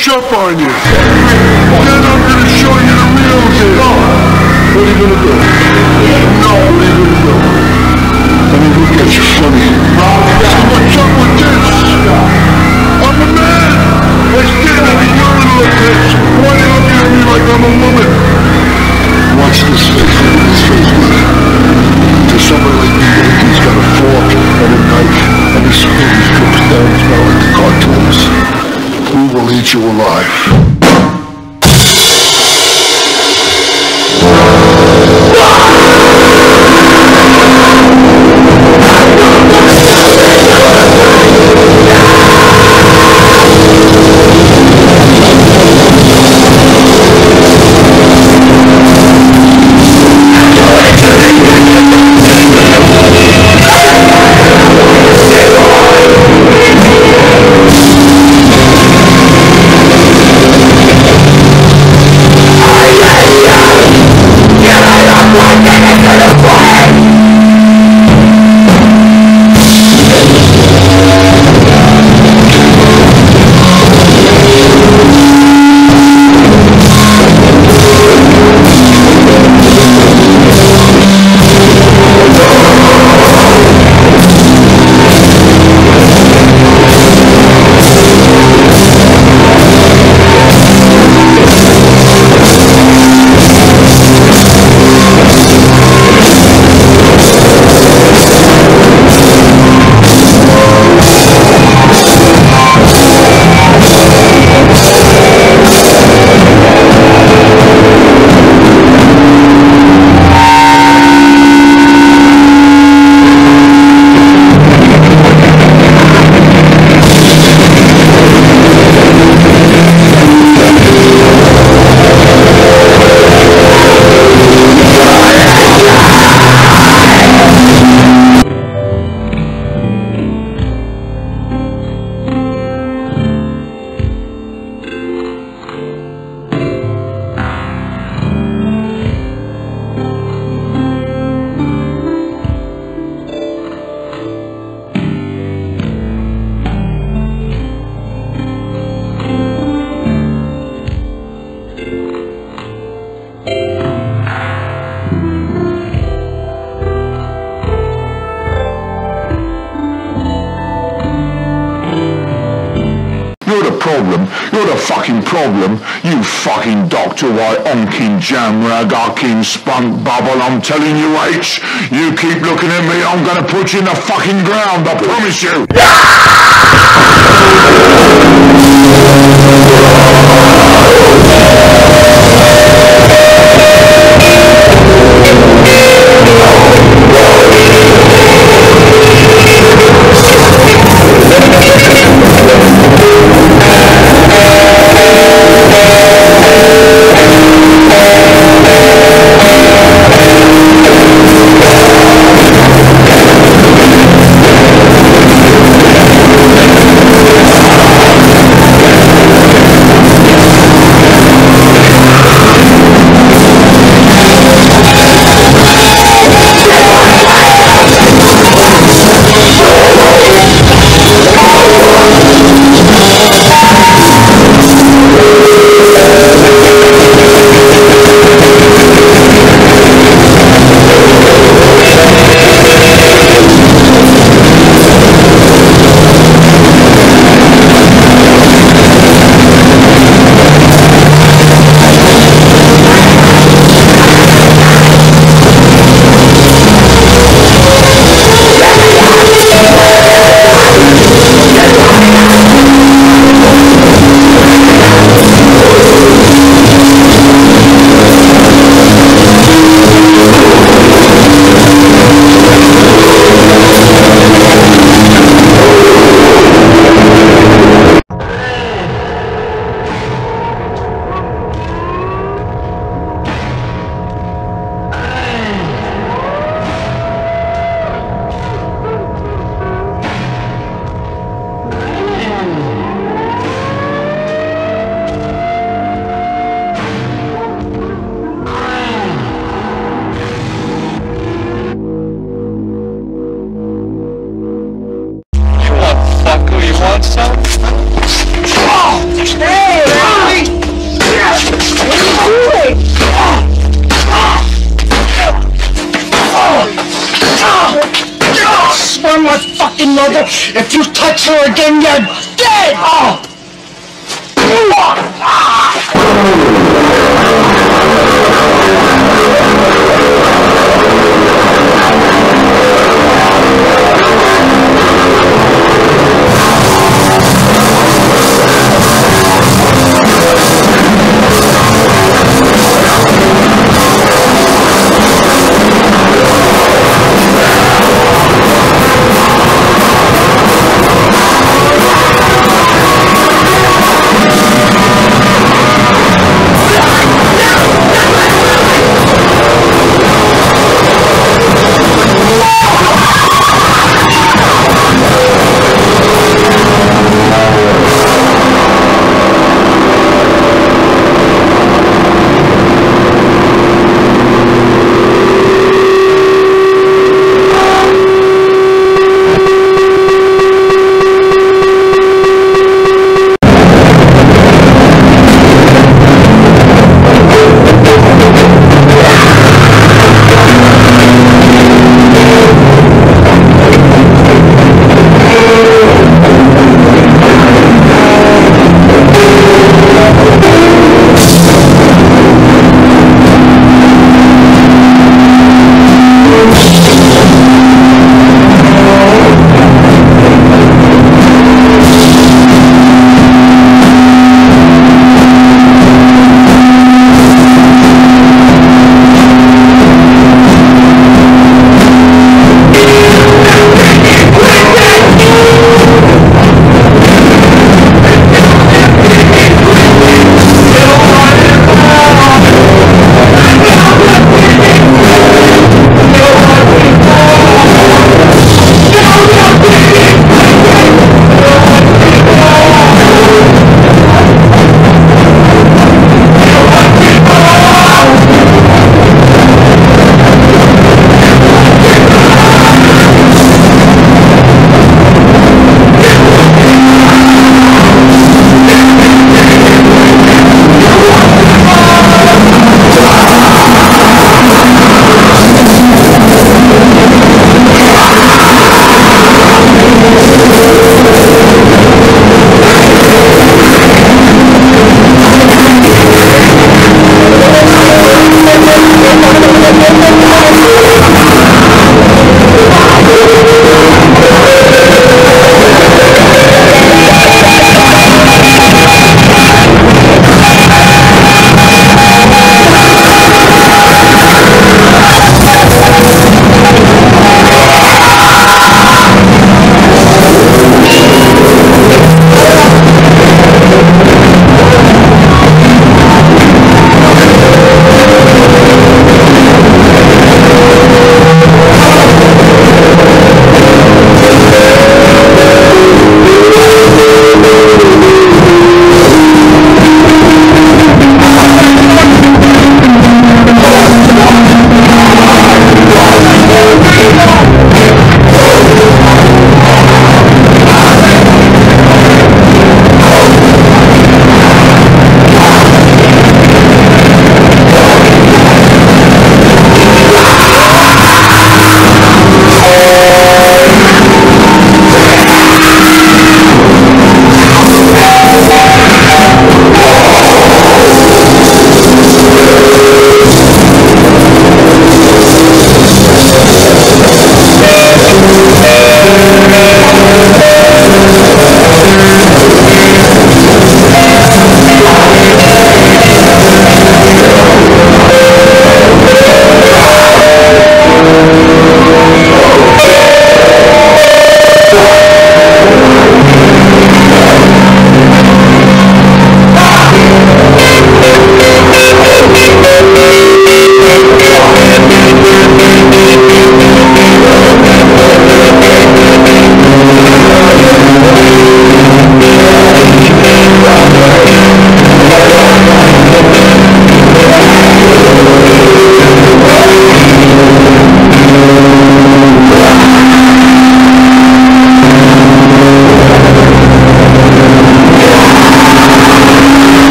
brush up on you. Then I'm gonna show you the real deal. What are you gonna do? No, what are you gonna do? I mean, look at you funny. So what's up with this? I'm a man. I stand at the urinal like this. Why are you looking at me like I'm a woman? Watch this face. Look at this face. To someone like me, he's got a fork and a knife, and his spoons drips down his mouth like the cartoons. Will eat you alive. Problem. You're the fucking problem. You fucking Doctor White, onking jam rag, spunk bubble. I'm telling you, H, you keep looking at me, I'm gonna put you in the fucking ground, I promise you. mother. If you touch her again, you're dead! Oh.